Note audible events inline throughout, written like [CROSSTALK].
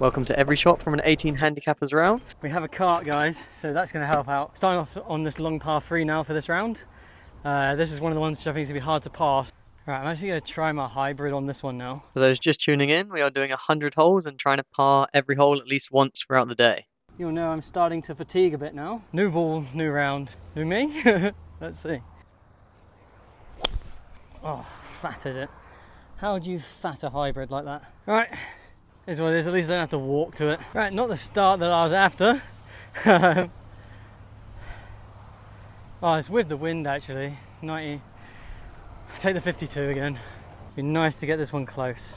Welcome to every shot from an 18 handicappers round. We have a cart, guys, so that's going to help out. Starting off on this long par three now for this round. Uh, this is one of the ones which I think is going to be hard to pass. Right, I'm actually going to try my hybrid on this one now. For those just tuning in, we are doing 100 holes and trying to par every hole at least once throughout the day. You'll know I'm starting to fatigue a bit now. New ball, new round. New me? [LAUGHS] Let's see. Oh, fat is it? How do you fat a hybrid like that? Right, is what it is. At least I don't have to walk to it. Right, not the start that I was after. [LAUGHS] oh, it's with the wind actually. 90. Take the 52 again. Be nice to get this one close.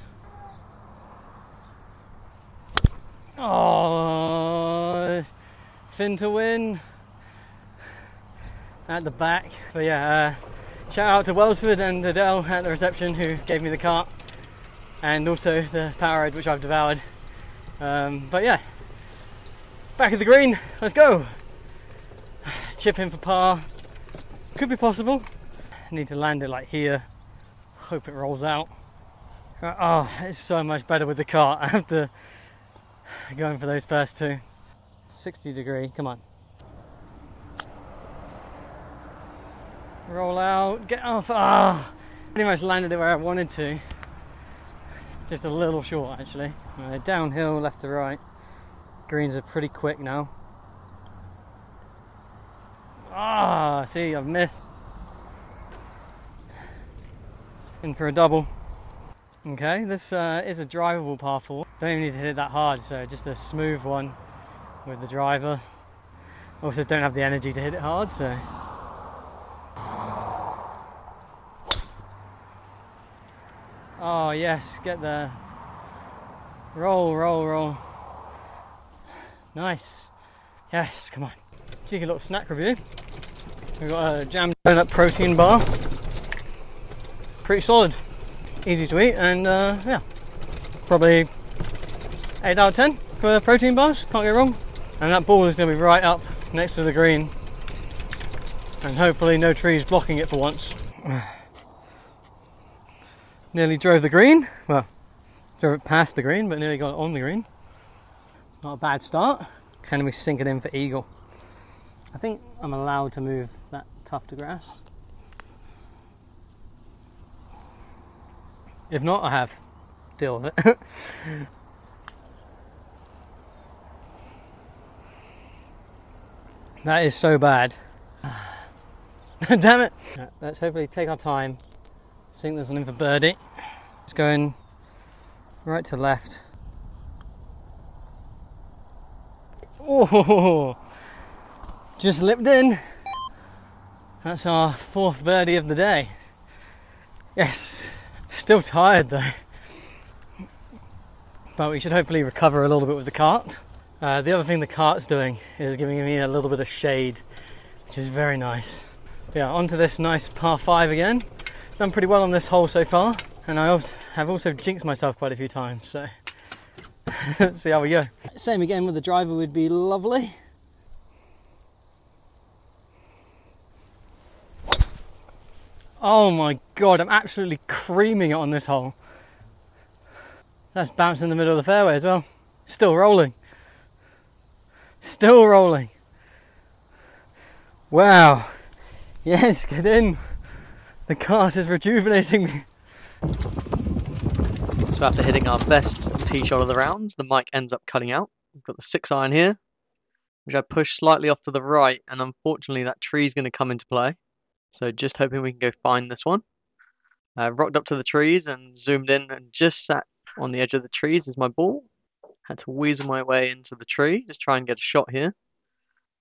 Oh, fin to win at the back. But yeah, uh, shout out to Wellsford and Adele at the reception who gave me the cart and also the Powerade which I've devoured. Um, but yeah, back at the green, let's go. Chip in for par, could be possible. Need to land it like here, hope it rolls out. Uh, oh, it's so much better with the cart. I have to go in for those first two. 60 degree, come on. Roll out, get off. Ah, oh, pretty much landed it where I wanted to just a little short actually. Uh, downhill, left to right. Greens are pretty quick now. Ah, see, I've missed. In for a double. Okay, this uh, is a drivable par 4. Don't even need to hit it that hard, so just a smooth one with the driver. Also don't have the energy to hit it hard, so Oh yes, get the roll, roll, roll. Nice. Yes, come on. Cheeky little snack review. We've got a jam donut protein bar. Pretty solid. Easy to eat and uh, yeah, probably 8 out of 10 for protein bars, can't go wrong. And that ball is going to be right up next to the green. And hopefully no trees blocking it for once. [SIGHS] [SIGHS] Nearly drove the green. Well, drove it past the green, but nearly got on the green. Not a bad start. Can we sink it in for eagle? I think I'm allowed to move that tuft of grass. If not, I have. Deal with it. [LAUGHS] that is so bad. [SIGHS] Damn it. Let's hopefully take our time think there's for birdie. It's going right to left. Oh, just slipped in. That's our fourth birdie of the day. Yes, still tired though. But we should hopefully recover a little bit with the cart. Uh, the other thing the cart's doing is giving me a little bit of shade, which is very nice. But yeah, onto this nice par 5 again done pretty well on this hole so far, and I also have also jinxed myself quite a few times. So let's [LAUGHS] see how we go. Same again with the driver would be lovely. Oh my god, I'm absolutely creaming it on this hole. That's bouncing in the middle of the fairway as well. Still rolling. Still rolling. Wow. Yes, get in. The cart is rejuvenating me. So after hitting our best tee shot of the rounds, the mic ends up cutting out. We've got the six iron here, which I push slightly off to the right, and unfortunately that tree is going to come into play. So just hoping we can go find this one. I uh, rocked up to the trees and zoomed in and just sat on the edge of the trees is my ball. Had to weasel my way into the tree, just try and get a shot here.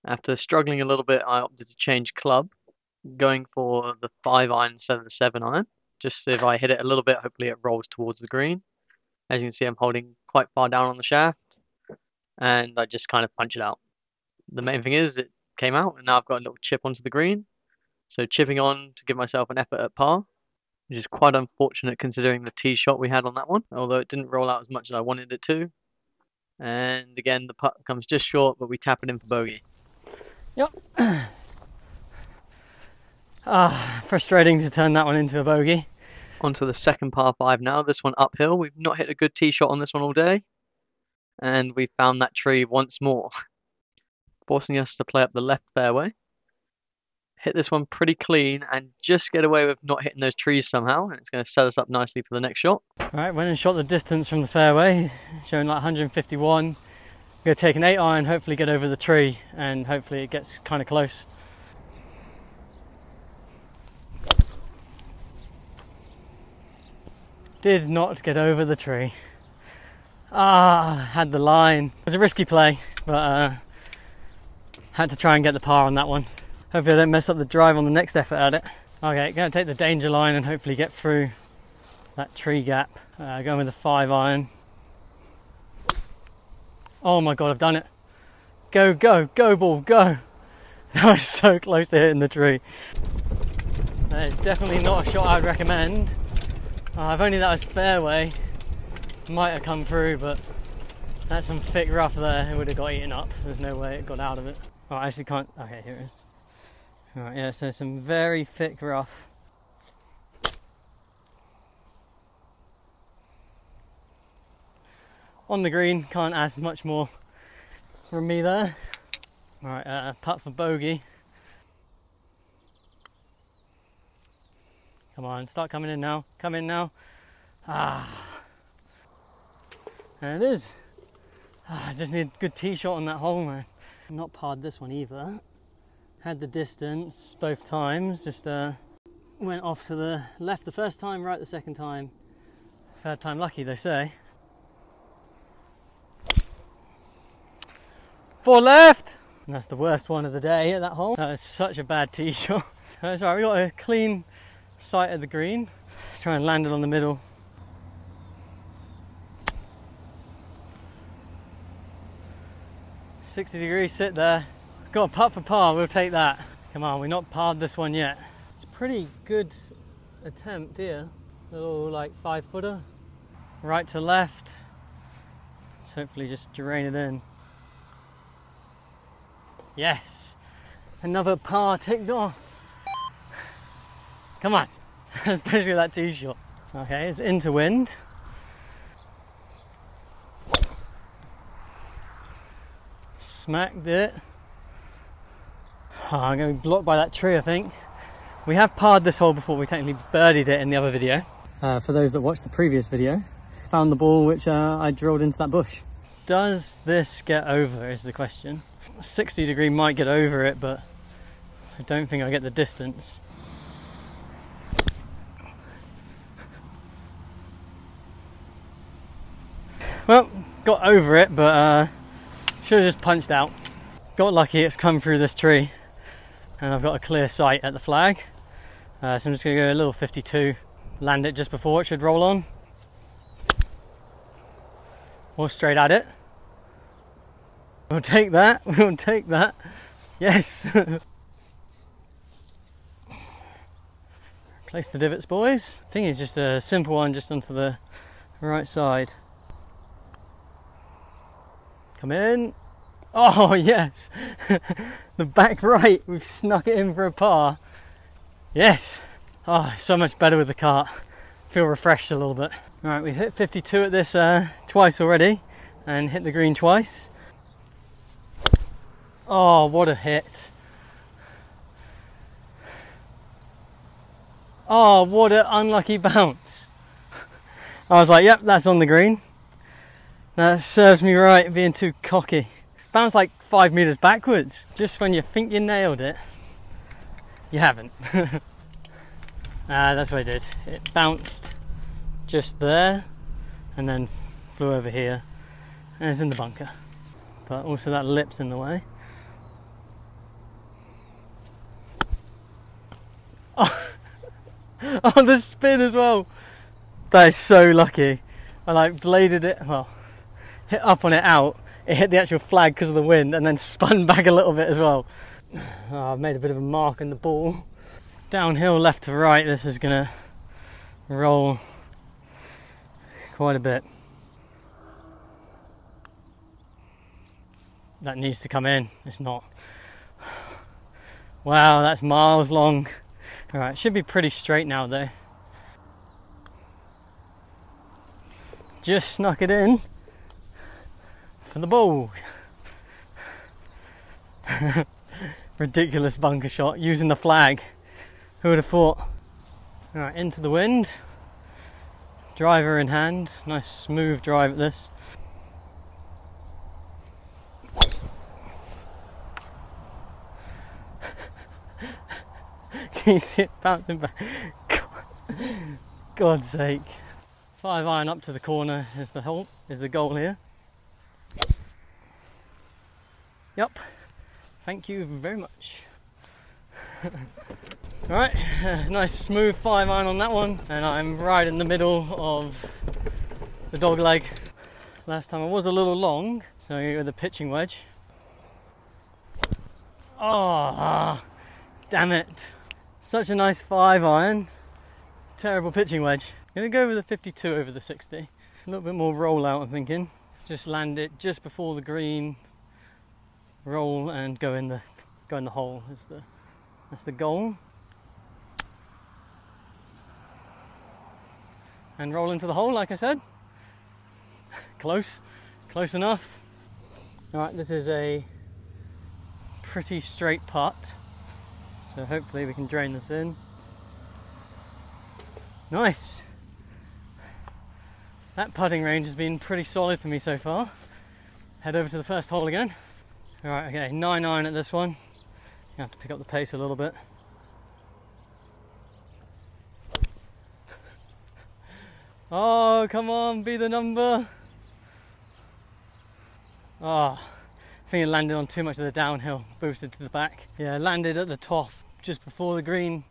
After struggling a little bit, I opted to change club going for the five iron instead of the seven iron. Just if I hit it a little bit, hopefully it rolls towards the green. As you can see, I'm holding quite far down on the shaft, and I just kind of punch it out. The main thing is it came out, and now I've got a little chip onto the green. So chipping on to give myself an effort at par, which is quite unfortunate considering the tee shot we had on that one, although it didn't roll out as much as I wanted it to. And again, the putt comes just short, but we tap it in for bogey. Yep. [CLEARS THROAT] Ah, frustrating to turn that one into a bogey. Onto the second par five now. This one uphill. We've not hit a good tee shot on this one all day. and we found that tree once more, forcing us to play up the left fairway. Hit this one pretty clean and just get away with not hitting those trees somehow, and it's going to set us up nicely for the next shot. Right, went and shot the distance from the fairway, showing like 151. I'm going to take an 8 iron, hopefully get over the tree, and hopefully it gets kind of close. Did not get over the tree. Ah, had the line. It was a risky play, but uh, had to try and get the par on that one. Hopefully I don't mess up the drive on the next effort at it. Okay, gonna take the danger line and hopefully get through that tree gap. Uh, going with a five iron. Oh my god, I've done it. Go, go, go ball, go. [LAUGHS] That was so close to hitting the tree. That is definitely not a shot I'd recommend. Uh, if only that was fairway, might have come through, but that's some thick rough there. It would have got eaten up. There's no way it got out of it. Oh, I actually can't. Okay, here it is. Alright, yeah, so some very thick rough. On the green, can't ask much more from me there. Alright, uh, putt for bogey. Come on, start coming in now. Come in now. Ah. There it is. Ah, I just need a good tee shot on that hole, man. Not parred this one either. Had the distance both times, just uh, went off to the left the first time, right the second time. Third time lucky, they say. Four left! And that's the worst one of the day at that hole. That was such a bad tee shot. [LAUGHS] That's right, we got a clean sight of the green. Let's try and land it on the middle. Sixty degrees sit there. Got a putt for par, we'll take that. Come on, we're not parred this one yet. It's a pretty good attempt here. Little like five footer. Right to left. Let's hopefully just drain it in. Yes. Another par ticked off. Come on. [LAUGHS] Especially that shot. Okay, it's into wind. Smacked it. Oh, I'm going to be blocked by that tree, I think. We have parred this hole before. We technically birdied it in the other video. Uh, for those that watched the previous video, found the ball which uh, I drilled into that bush. Does this get over is the question. 60 degree might get over it, but I don't think I get the distance. Well, got over it, but uh, should have just punched out. Got lucky, it's come through this tree, and I've got a clear sight at the flag. Uh, so I'm just to go a little 52, land it just before it should roll on. Or straight at it. We'll take that, [LAUGHS] we'll take that. Yes! [LAUGHS] Place the divots, boys. I think it's just a simple one just onto the right side. Come in. Oh, [LAUGHS] yes. [LAUGHS] the back right, we've snuck it in for a par. Yes. Oh, so much better with the cart. Feel refreshed a little bit. All right, we hit 52 at this uh, twice already and hit the green twice. Oh, what a hit. Oh, what an unlucky bounce. [LAUGHS] I was like, yep, that's on the green. That serves me right being too cocky. Bounced like five meters backwards. Just when you think you nailed it, you haven't. [LAUGHS] ah, that's what I did. It bounced just there and then flew over here and it's in the bunker. But also that lip's in the way. [LAUGHS] Oh, oh the spin as well. That is so lucky. I like bladed it, well, hit up on it out, it hit the actual flag because of the wind and then [LAUGHS] spun back a little bit as well. Oh, [SIGHS] I've made a bit of a mark in the ball. Downhill left to right, this is gonna roll quite a bit. That needs to come in, it's not. [SIGHS] Wow, that's miles long. Alright, should be pretty straight now though. Just snuck it in. For the ball. [LAUGHS] Ridiculous bunker shot using the flag. Who would have thought? Alright, into the wind. Driver in hand. Nice smooth drive at this. Can you see it bouncing back? [LAUGHS] God's sake. Five iron up to the corner is the hole, is the goal here. Yep. Thank you very much. [LAUGHS] Alright, uh, [LAUGHS] nice smooth five iron on that one, and I'm right in the middle of the dog leg. Last time I was a little long, so with the pitching wedge. Oh, damn it. Such a nice five iron. Terrible pitching wedge. Gonna go with the 52 over the 60. A little bit more roll out, I'm thinking. Just land it just before the green, roll and go in the go in the hole. That's the that's the goal. And roll into the hole, like I said. Close, close enough. All right, this is a pretty straight putt. So hopefully we can drain this in. Nice. That putting range has been pretty solid for me so far. Head over to the first hole again. All right, okay, 9 iron at this one. You have to pick up the pace a little bit. Oh, come on, be the number. Oh, I think it landed on too much of the downhill, boosted to the back. Yeah, landed at the top just before the green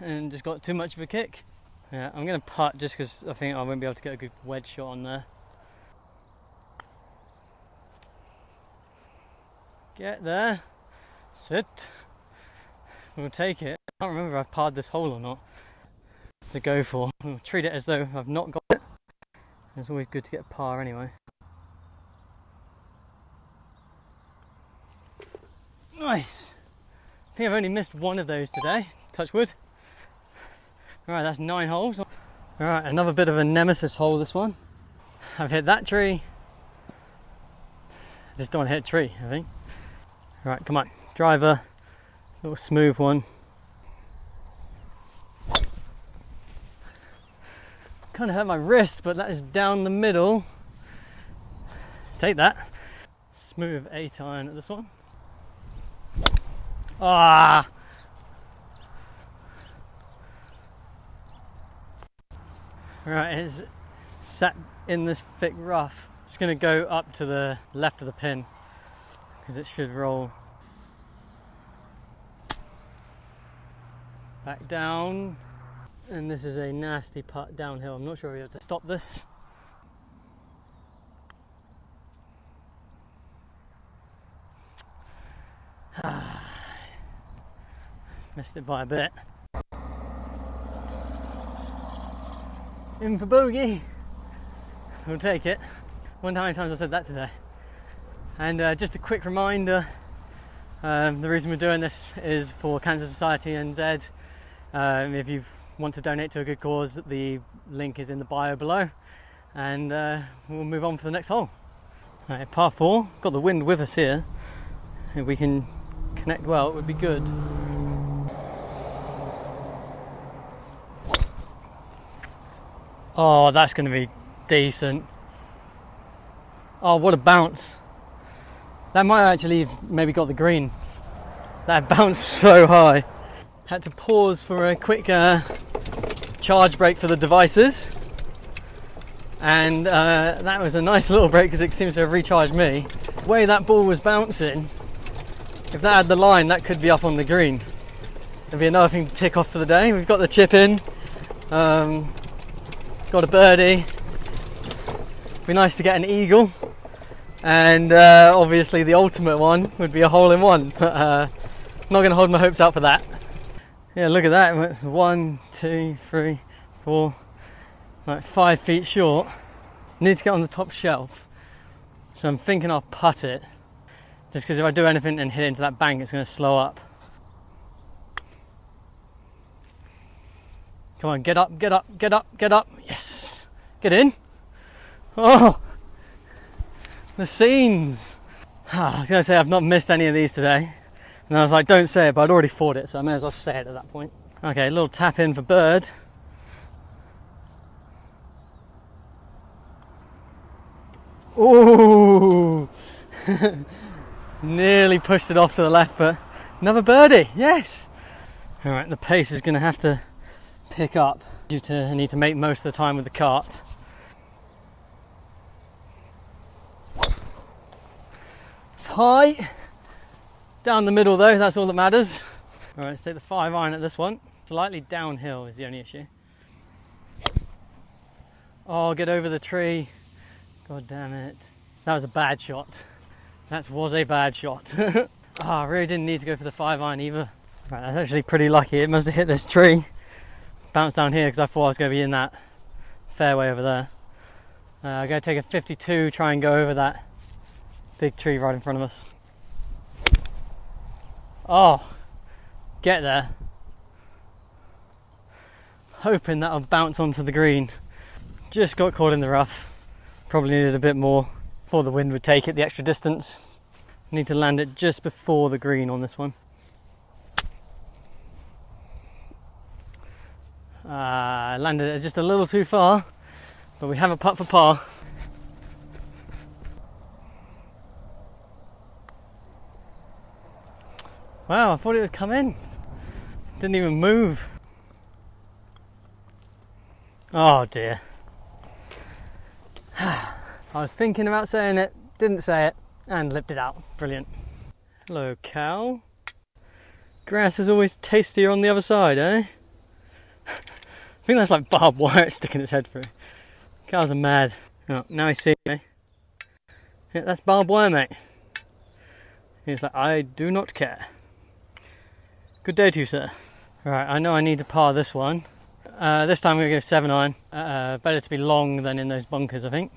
and just got too much of a kick. Yeah, I'm going to putt just because I think I won't be able to get a good wedge shot on there. Get there, sit, we'll take it. I can't remember if I've parred this hole or not to go for. I'll treat it as though I've not got it. It's always good to get a par anyway. Nice. I think I've only missed one of those today. Touch wood. Alright, that's nine holes. Alright, another bit of a nemesis hole this one. I've hit that tree. Just don't want to hit a tree, I think. Alright, come on. Driver. Little smooth one. Kind of hurt my wrist, but that is down the middle. Take that. Smooth 8 iron at this one. Ah! Right, it's sat in this thick rough. It's going to go up to the left of the pin because it should roll back down. And this is a nasty putt downhill. I'm not sure we have to stop this. [SIGHS] Missed it by a bit. In for bogey. We'll take it. One how many times I said that today. And uh, just a quick reminder um, the reason we're doing this is for Cancer Society NZ. Um, if you want to donate to a good cause, the link is in the bio below. And uh, we'll move on for the next hole. Right, par four, got the wind with us here. If we can connect well, it would be good. Oh, that's going to be decent. Oh, what a bounce. That might actually maybe got the green. That [LAUGHS] bounced so high. Had to pause for a quick uh, charge break for the devices. And uh, that was a nice little break because it seems to have recharged me. The way that ball was bouncing, if that had the line, that could be up on the green. It'd be another thing to tick off for the day. We've got the chip in, um, got a birdie. Be nice to get an eagle and uh, obviously the ultimate one would be a hole in one but uh, not going to hold my hopes up for that. Yeah look at that. It's one two three four like five feet short. Need to get on the top shelf. So I'm thinking I'll putt it. Just because if I do anything and hit into that bank it's going to slow up. Come on get up get up get up get up. Yes. Get in. Oh the scenes. Ah, I was going to say I've not missed any of these today. And I was like, don't say it, but I'd already fought it, so I may as well say it at that point. Okay, a little tap in for bird. Ooh! [LAUGHS] Nearly pushed it off to the left, but another birdie, yes! Alright, the pace is going to have to pick up due to I need to make most of the time with the cart. High, down the middle though, that's all that matters. Alright, let's take the five iron at this one. Slightly downhill is the only issue. Oh, get over the tree. God damn it. That was a bad shot. That was a bad shot. oh, [LAUGHS] I really didn't need to go for the five iron either. Right, that's actually pretty lucky. It must have hit this tree. Bounced down here because I thought I was going to be in that fairway over there. Uh, I'm going to take a 52, try and go over that big tree right in front of us. Oh, get there. Hoping that I'll bounce onto the green. Just got caught in the rough. Probably needed a bit more before the wind would take it the extra distance. Need to land it just before the green on this one. Uh, landed it just a little too far, but we have a putt for par. Wow, I thought it would come in. Didn't even move. Oh dear. [SIGHS] I was thinking about saying it, didn't say it, and lipped it out. Brilliant. Hello, cow. Grass is always tastier on the other side, eh? [LAUGHS] I think that's like barbed wire [LAUGHS] sticking its head through. Cows are mad. Oh, now he sees me. Yeah, that's barbed wire, mate. He's like, I do not care. Good day to you, sir. Right, I know I need to par this one. Uh, this time I'm going to go 7 iron. Uh, better to be long than in those bunkers, I think.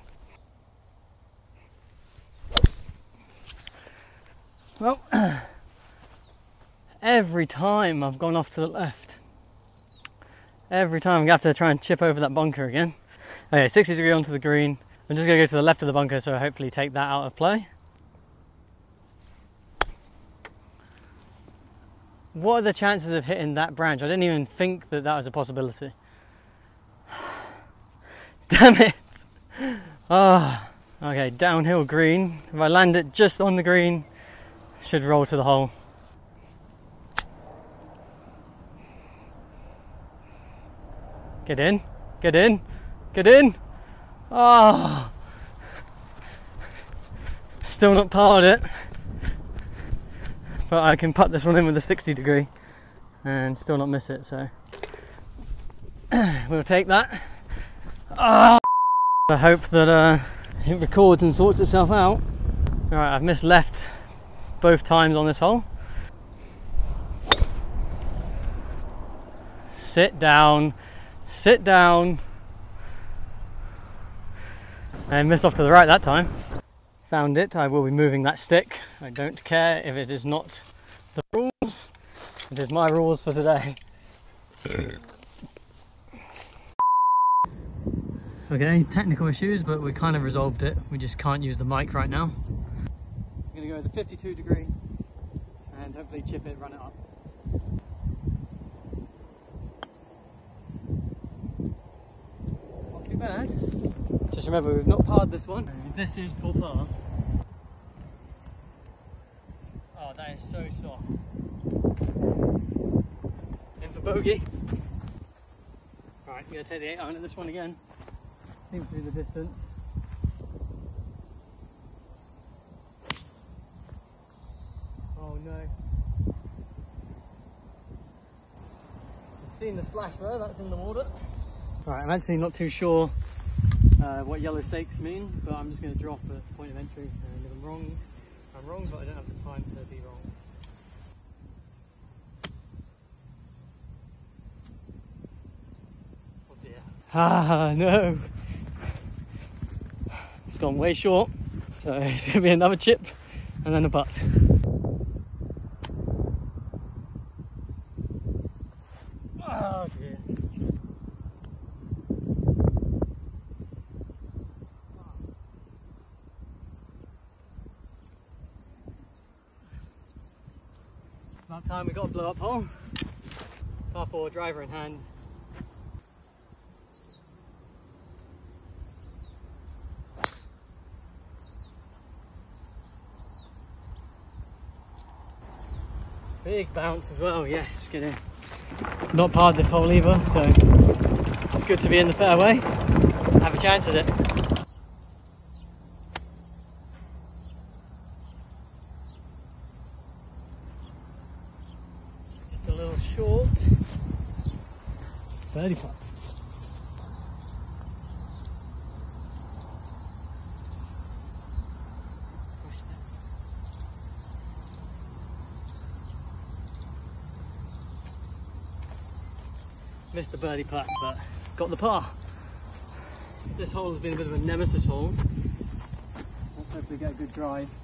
Well, [CLEARS THROAT] every time I've gone off to the left. Every time to have to try and chip over that bunker again. Okay, 60 degree onto the green. I'm just going to go to the left of the bunker so I hopefully take that out of play. What are the chances of hitting that branch? I didn't even think that that was a possibility. [SIGHS] Damn it! [SIGHS] Ah, oh, okay, downhill green. If I land it just on the green, should roll to the hole. Get in, get in, get in. Ah, oh. still not parred it but I can put this one in with a 60 degree and still not miss it so. [CLEARS THROAT] We'll take that. Oh, I hope that uh, it records and sorts itself out. Alright I've missed left both times on this hole. Sit down sit down. And missed off to the right that time found it, I will be moving that stick. I don't care if it is not the rules, it is my rules for today. [LAUGHS] okay, technical issues, but we kind of resolved it. We just can't use the mic right now. I'm going to go with the 52 degree and hopefully chip it, run it up. Not too bad. Remember, we've not parred this one. This is for par. Oh, that is so soft. In for bogey. Right, I'm going to take the 8 iron at this one again. Seems to be the distance. Oh no. I've seen the splash there, that's in the water. Right, I'm actually not too sure uh, what yellow stakes mean, but I'm just going to drop a point of entry and if I'm wrong, I'm wrong, but I don't have the time to be wrong. Oh dear. Ah, no. It's gone way short, so [LAUGHS] it's going to be another chip and then a putt. Oh dear. About blow up hole. Par four driver in hand. Big bounce as well, yes, get in. Not parred this hole either, so it's good to be in the fairway. Have a chance at it. 35. Missed the birdie putt, but got the par. This hole has been a bit of a nemesis hole. Let's hope we get a good drive.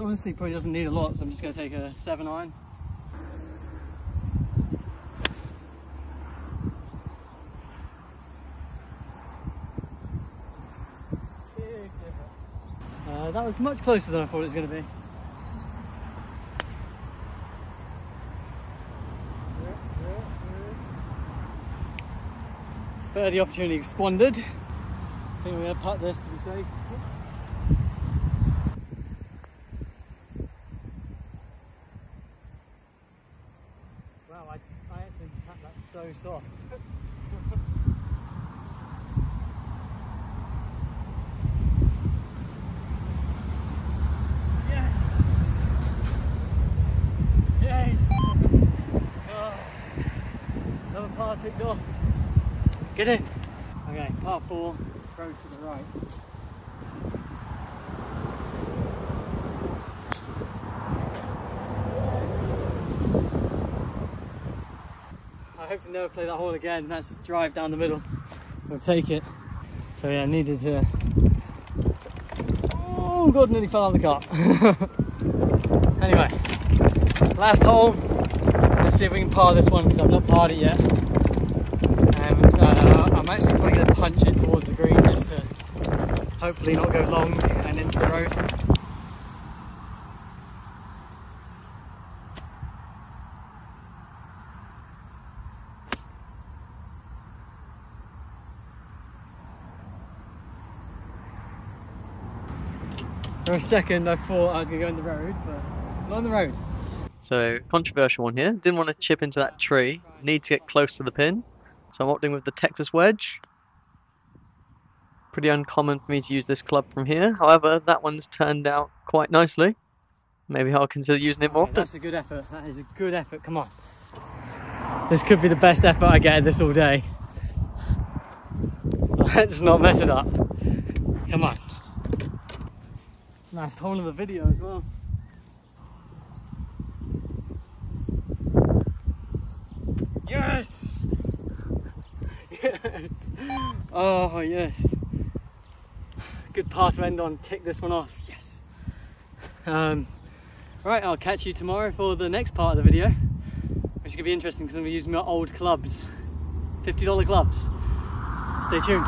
Honestly probably doesn't need a lot, so I'm just going to take a 7 iron. Uh, that was much closer than I thought it was going to be. Birdie opportunity squandered. I think we're going to putt this to be safe. Wow, I, I actually tapped that so soft. Yes. Yes. Oh. Another par ticked off. Get in. Okay, part four, throws to the right. Play that hole again. That's drive down the middle. We'll take it. So yeah, I needed to. Oh god, nearly fell out of the cart. [LAUGHS] anyway, last hole. Let's see if we can par this one because I've not parred it yet. And uh, I'm actually probably going to punch it towards the green just to hopefully not go long and into the road. For a second I thought I was going to go on the road, but not on the road. So controversial one here. Didn't want to chip into that tree. Need to get close to the pin. So I'm opting with the Texas wedge. Pretty uncommon for me to use this club from here. However, that one's turned out quite nicely. Maybe I'll consider using it more often. that's a good effort. That is a good effort. Come on. This could be the best effort I get at this all day. [LAUGHS] Let's not mess it up. Come on. Last hole of the video as well. Yes! [LAUGHS] Yes! Oh, yes. Good part to end on. Tick this one off. Yes. Um, Right, I'll catch you tomorrow for the next part of the video, which is going to be interesting because I'm going to be using my old clubs, $50 clubs. Stay tuned.